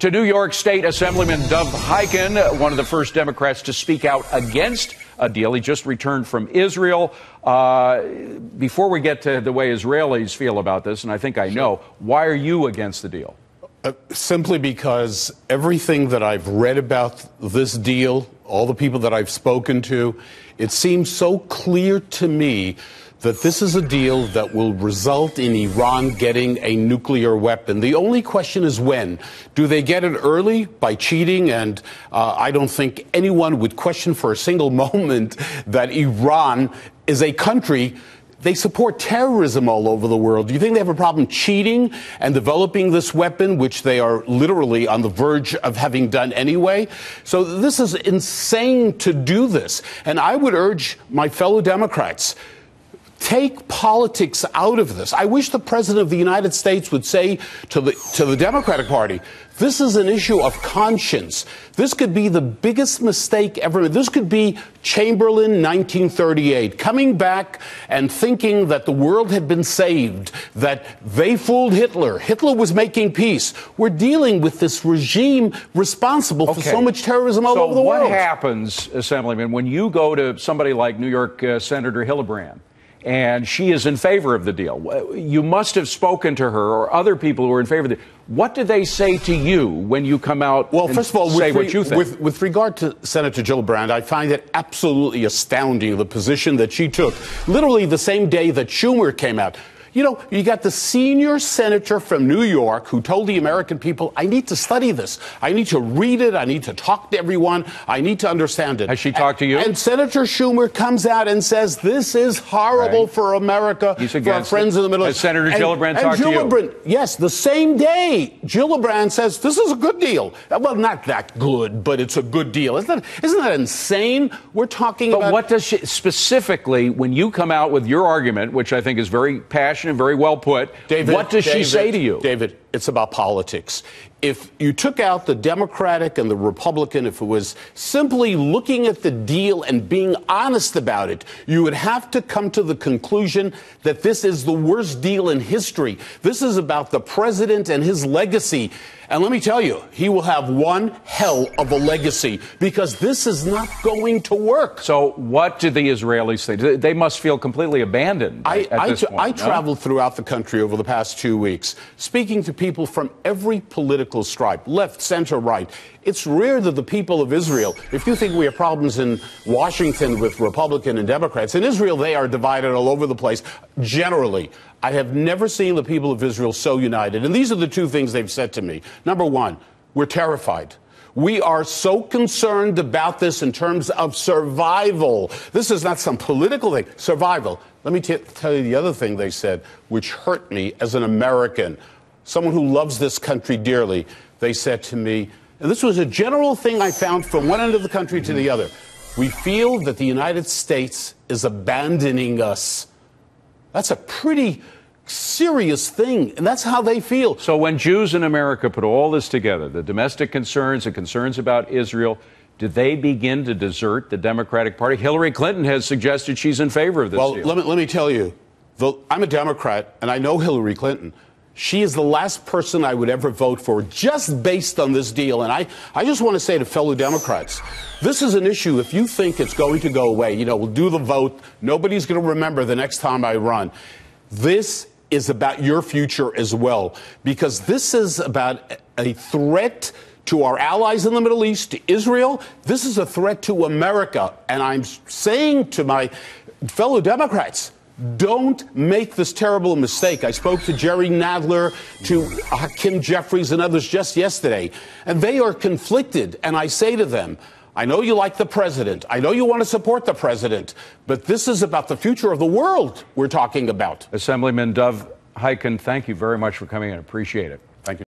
To New York State Assemblyman Dov Hikind, one of the first Democrats to speak out against a deal. He just returned from Israel. Uh, before we get to the way Israelis feel about this, and I think I know, why are you against the deal? Uh, simply because everything that I've read about this deal, all the people that I've spoken to, it seems so clear to me that this is a deal that will result in Iran getting a nuclear weapon. The only question is when. Do they get it early by cheating? And uh, I don't think anyone would question for a single moment that Iran is a country they support terrorism all over the world. Do you think they have a problem cheating and developing this weapon, which they are literally on the verge of having done anyway? So this is insane to do this. And I would urge my fellow Democrats Take politics out of this. I wish the President of the United States would say to the, to the Democratic Party, this is an issue of conscience. This could be the biggest mistake ever. This could be Chamberlain 1938 coming back and thinking that the world had been saved, that they fooled Hitler. Hitler was making peace. We're dealing with this regime responsible okay. for so much terrorism all so over the world. So What happens, Assemblyman, when you go to somebody like New York uh, Senator Gillibrand? And she is in favor of the deal. You must have spoken to her or other people who are in favor of it. What do they say to you when you come out? Well, first of all, say with, what you think. With, with regard to Senator Gillibrand, I find it absolutely astounding the position that she took. Literally the same day that Schumer came out. You know, you got the senior senator from New York who told the American people, I need to study this. I need to read it. I need to talk to everyone. I need to understand it. Has she talked to you? And Senator Schumer comes out and says, this is horrible right. for America, for our friends it. in the Middle East. Senator and, Gillibrand talked Gillibrand, to you? Yes, the same day, Gillibrand says, this is a good deal. Uh, well, not that good, but it's a good deal. Isn't that, isn't that insane? We're talking but about... But what does she, specifically, when you come out with your argument, which I think is very passionate, very well put, David, what does David, she say to you? David, it's about politics. If you took out the Democratic and the Republican, if it was simply looking at the deal and being honest about it, you would have to come to the conclusion that this is the worst deal in history. This is about the president and his legacy. And let me tell you, he will have one hell of a legacy because this is not going to work. So, what do the Israelis think? They must feel completely abandoned. I, I, I traveled throughout the country over the past two weeks, speaking to people from every political stripe, left, center, right. It's rare that the people of Israel, if you think we have problems in Washington with Republican and Democrats, in Israel they are divided all over the place. Generally, I have never seen the people of Israel so united. And these are the two things they've said to me. Number one, we're terrified. We are so concerned about this in terms of survival. This is not some political thing, survival. Let me t- tell you the other thing they said, which hurt me as an American someone who loves this country dearly, they said to me, and this was a general thing I found from one end of the country to the other. We feel that the United States is abandoning us. That's a pretty serious thing, and that's how they feel. So, when Jews in America put all this together, the domestic concerns, the concerns about Israel, do they begin to desert the Democratic Party? Hillary Clinton has suggested she's in favor of this. Well, deal. let me, let me tell you, the, I'm a Democrat, and I know Hillary Clinton. She is the last person I would ever vote for just based on this deal. And I, I just want to say to fellow Democrats, this is an issue. If you think it's going to go away, you know, we'll do the vote. Nobody's going to remember the next time I run. This is about your future as well, because this is about a threat to our allies in the Middle East, to Israel. This is a threat to America. And I'm saying to my fellow Democrats, don't make this terrible mistake. I spoke to Jerry Nadler, to Hakeem Jeffries, and others just yesterday, and they are conflicted. And I say to them, I know you like the president. I know you want to support the president, but this is about the future of the world we're talking about. Assemblyman Dov Hikind, thank you very much for coming in. Appreciate it. Thank you.